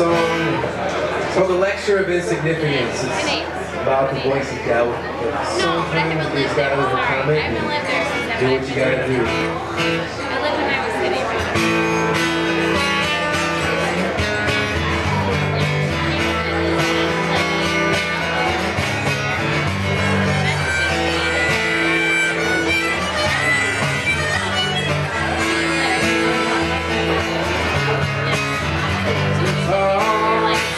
song. Called The Lecture of Insignificance. It's about the voice of doubt. Sometimes you just gotta overcome it and do what you gotta do.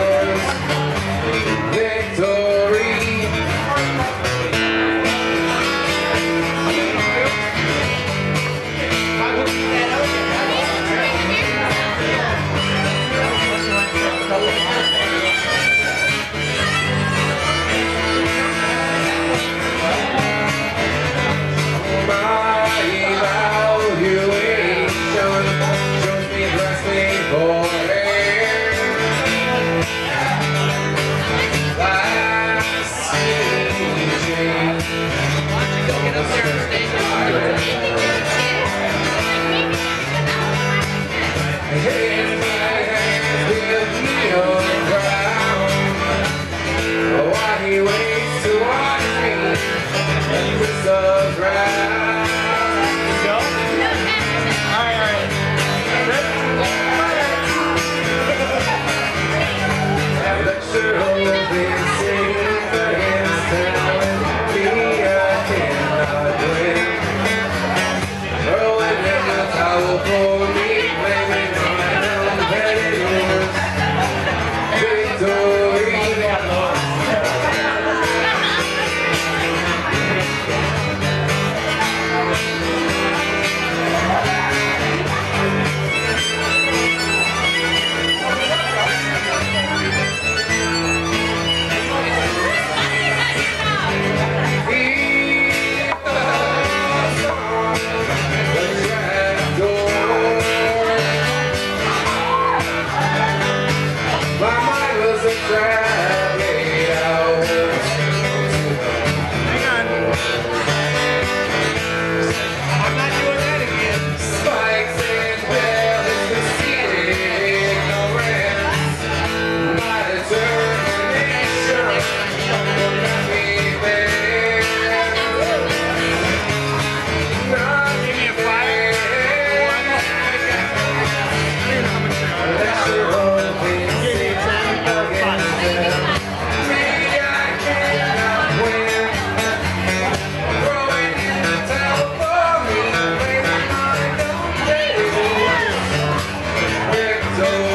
boys. know